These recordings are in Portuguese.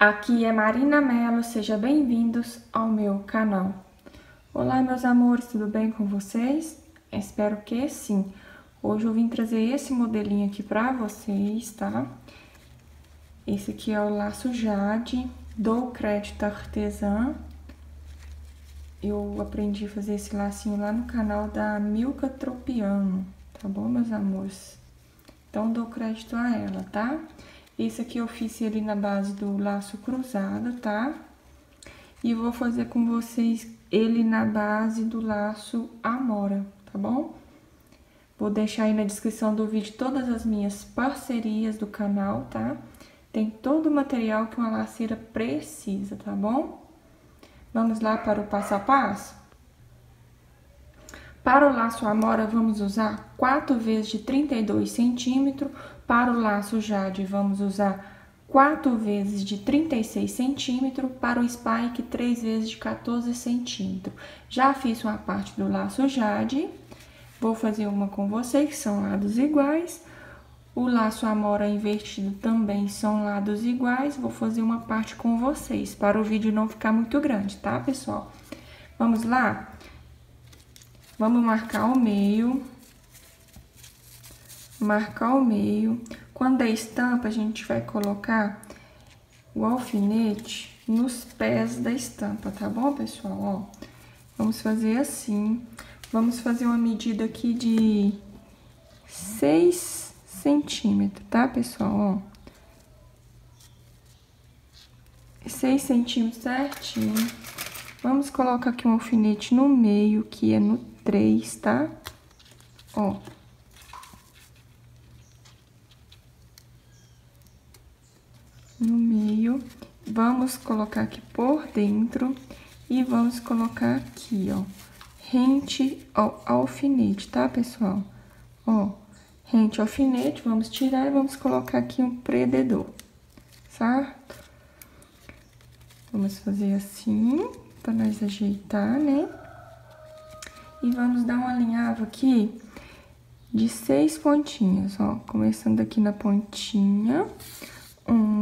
Aqui é Marina Mello, sejam bem-vindos ao meu canal. Olá, meus amores, tudo bem com vocês? Espero que sim. Hoje eu vim trazer esse modelinho aqui pra vocês, tá? Esse aqui é o laço Jade do Crédito Artesã. Eu aprendi a fazer esse lacinho lá no canal da Milka Tropiano, tá bom, meus amores? Então, dou crédito a ela, tá? Esse aqui eu fiz ele na base do laço cruzado, tá? E vou fazer com vocês ele na base do laço amora, tá bom? Vou deixar aí na descrição do vídeo todas as minhas parcerias do canal, tá? Tem todo o material que uma laceira precisa, tá bom? Vamos lá para o passo a passo? Para o laço amora, vamos usar 4 vezes de 32 centímetros para o laço jade, vamos usar 4 vezes de 36 centímetros, para o spike 3 vezes de 14 centímetros. Já fiz uma parte do laço jade, vou fazer uma com vocês, que são lados iguais. O laço amora invertido também são lados iguais, vou fazer uma parte com vocês, para o vídeo não ficar muito grande, tá, pessoal? Vamos lá? Vamos marcar o meio marcar o meio. Quando é estampa, a gente vai colocar o alfinete nos pés da estampa, tá bom, pessoal? Ó, vamos fazer assim. Vamos fazer uma medida aqui de 6 centímetros, tá, pessoal? Ó. 6 centímetros certinho. Vamos colocar aqui um alfinete no meio, que é no 3, tá? Ó. no meio, vamos colocar aqui por dentro e vamos colocar aqui, ó, rente ao alfinete, tá, pessoal? Ó, rente ao alfinete, vamos tirar e vamos colocar aqui um prendedor, certo? Vamos fazer assim, pra nós ajeitar, né? E vamos dar um alinhavo aqui de seis pontinhas, ó, começando aqui na pontinha, um,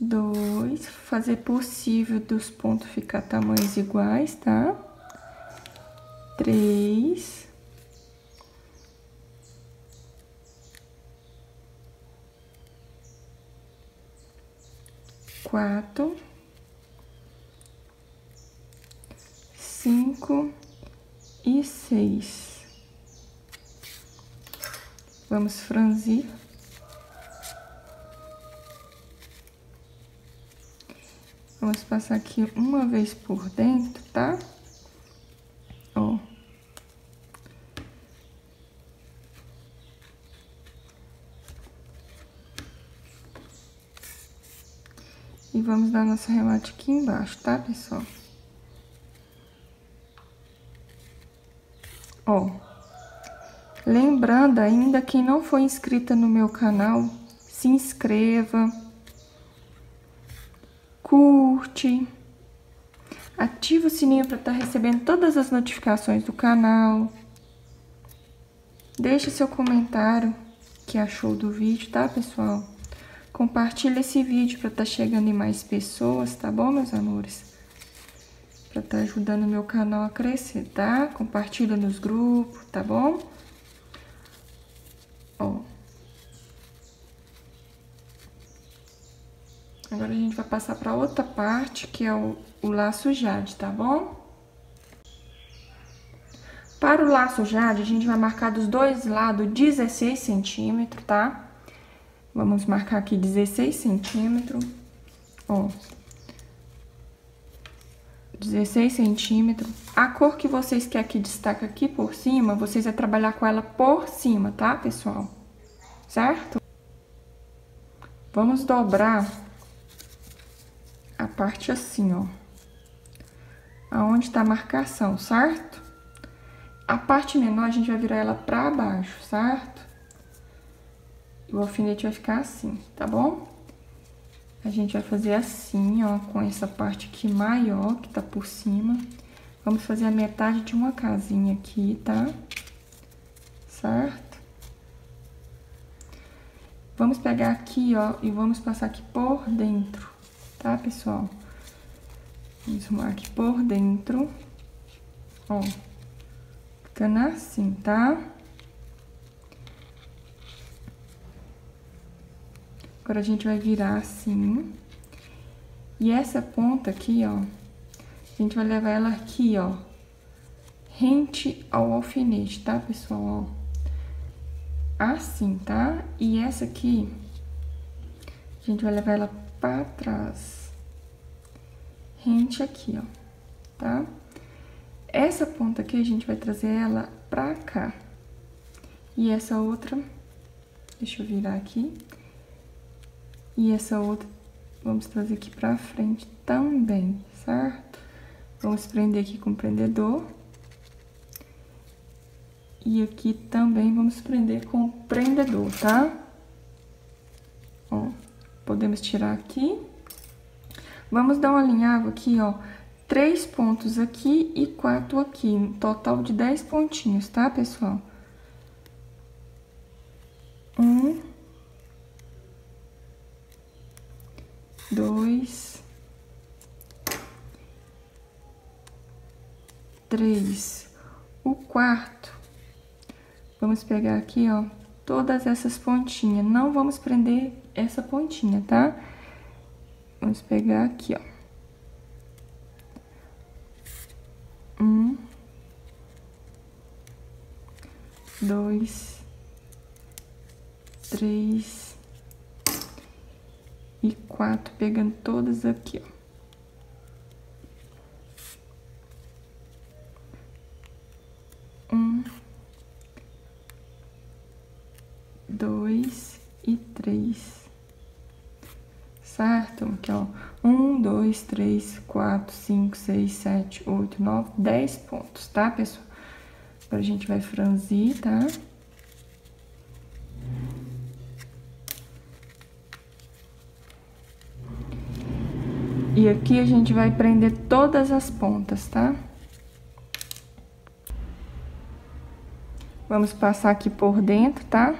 dois, fazer possível dos pontos ficar tamanhos iguais, tá? Três. Quatro. Cinco e seis. Vamos franzir. Vamos passar aqui uma vez por dentro, tá? Ó. E vamos dar nosso remate aqui embaixo, tá, pessoal? Ó. Lembrando ainda, quem não foi inscrita no meu canal, se inscreva curte, ativa o sininho para estar tá recebendo todas as notificações do canal. Deixe seu comentário que achou do vídeo, tá, pessoal? Compartilhe esse vídeo para estar tá chegando em mais pessoas, tá bom, meus amores? Para estar tá ajudando o meu canal a crescer, tá? Compartilha nos grupos, tá bom? Ó. Agora, a gente vai passar para outra parte, que é o, o laço jade, tá bom? Para o laço jade, a gente vai marcar dos dois lados 16 centímetros, tá? Vamos marcar aqui 16 centímetros, ó. 16 centímetros. A cor que vocês querem que destaque aqui por cima, vocês vão trabalhar com ela por cima, tá, pessoal? certo? Vamos dobrar parte assim, ó. Aonde tá a marcação, certo? A parte menor a gente vai virar ela pra baixo, certo? E o alfinete vai ficar assim, tá bom? A gente vai fazer assim, ó, com essa parte aqui maior que tá por cima. Vamos fazer a metade de uma casinha aqui, tá? Certo? Vamos pegar aqui, ó, e vamos passar aqui por dentro, tá, pessoal? Vamos arrumar aqui por dentro, ó, ficando assim, tá? Agora, a gente vai virar assim. E essa ponta aqui, ó, a gente vai levar ela aqui, ó, rente ao alfinete, tá, pessoal? Ó, assim, tá? E essa aqui, a gente vai levar ela pra trás. Rente aqui, ó, tá? Essa ponta aqui, a gente vai trazer ela pra cá. E essa outra, deixa eu virar aqui e essa outra, vamos trazer aqui pra frente também, certo? Vamos prender aqui com o prendedor. E aqui também vamos prender com o prendedor, tá? Ó, podemos tirar aqui. Vamos dar um alinhavo aqui, ó, três pontos aqui e quatro aqui, um total de dez pontinhos, tá, pessoal? Um, dois, três. O quarto, vamos pegar aqui, ó, todas essas pontinhas. Não vamos prender essa pontinha, tá? Vamos pegar aqui, ó. Um, dois, três, e quatro, pegando todas aqui, ó. Um, dois e três. Certo? Aqui, ó. Um, dois, três, quatro, cinco, seis, sete, oito, nove, dez pontos, tá, pessoal? Agora a gente vai franzir, tá? Tá? E aqui a gente vai prender todas as pontas, tá? Vamos passar aqui por dentro, tá?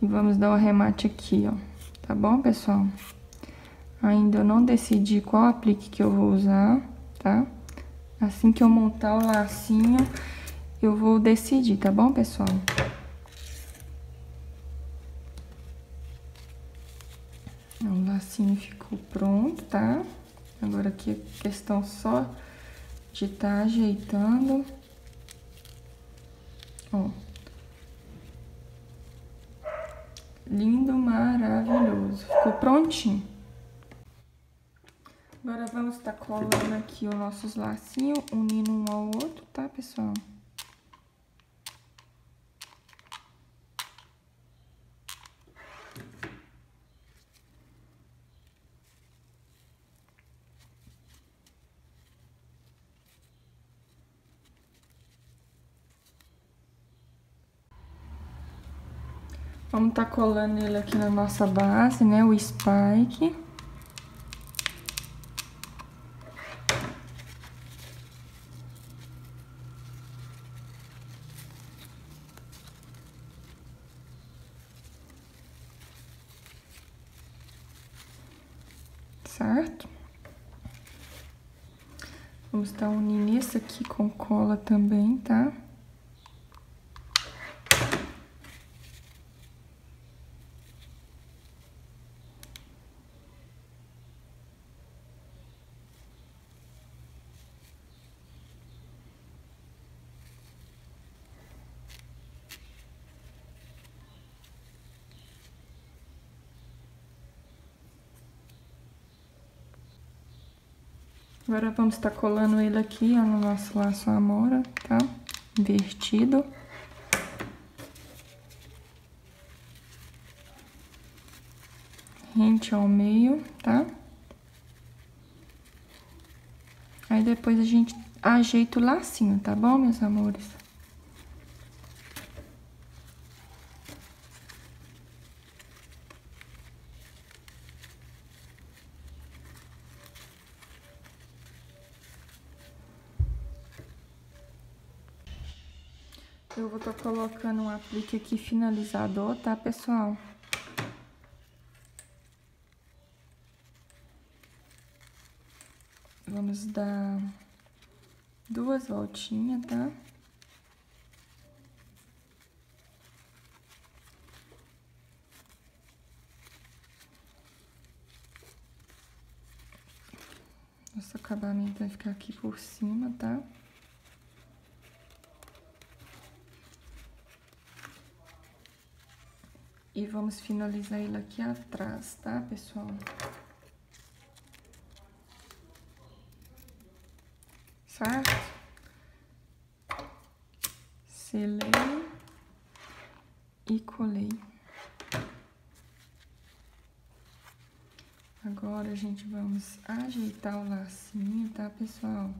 E vamos dar o arremate aqui, ó. Tá bom, pessoal? Ainda eu não decidi qual aplique que eu vou usar, tá? Assim que eu montar o lacinho eu vou decidir, tá bom, pessoal? O lacinho ficou pronto, tá? Agora aqui é questão só de estar tá ajeitando. Ó. Lindo, maravilhoso. Ficou prontinho. Agora vamos estar tá colando aqui os nossos lacinhos, unindo um ao outro, tá, pessoal? Vamos tá colando ele aqui na nossa base, né? O spike. Certo? Vamos estar tá unindo esse aqui com cola também, tá? Agora vamos estar tá colando ele aqui, ó, no nosso laço amora, tá? Invertido. Rente ao meio, tá? Aí depois a gente ajeita o lacinho, tá bom, meus amores? Eu vou estar tá colocando um aplique aqui finalizador, tá, pessoal? Vamos dar duas voltinhas, tá? Nosso acabamento vai ficar aqui por cima, tá? E vamos finalizar ele aqui atrás, tá, pessoal? Certo? Selei e colei. Agora, a gente, vamos ajeitar o lacinho, tá, pessoal?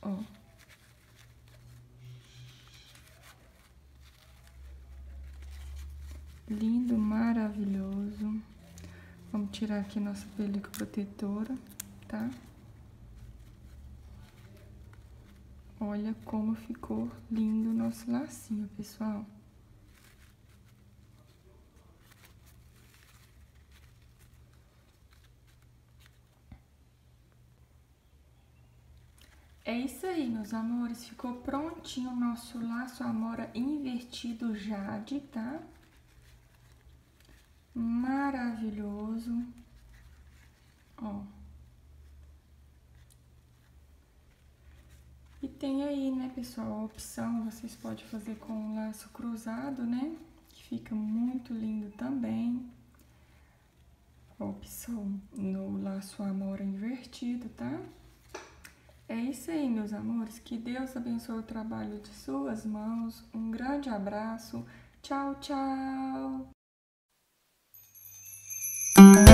Ó. Lindo, maravilhoso. Vamos tirar aqui nossa película protetora, tá? Olha como ficou lindo o nosso lacinho, pessoal. É isso aí, meus amores. Ficou prontinho o nosso laço amora invertido jade, tá? Maravilhoso. Ó. E tem aí, né, pessoal, a opção, vocês podem fazer com laço cruzado, né? Que fica muito lindo também. A opção no laço amor invertido, tá? É isso aí, meus amores. Que Deus abençoe o trabalho de suas mãos. Um grande abraço. Tchau, tchau! Thank you.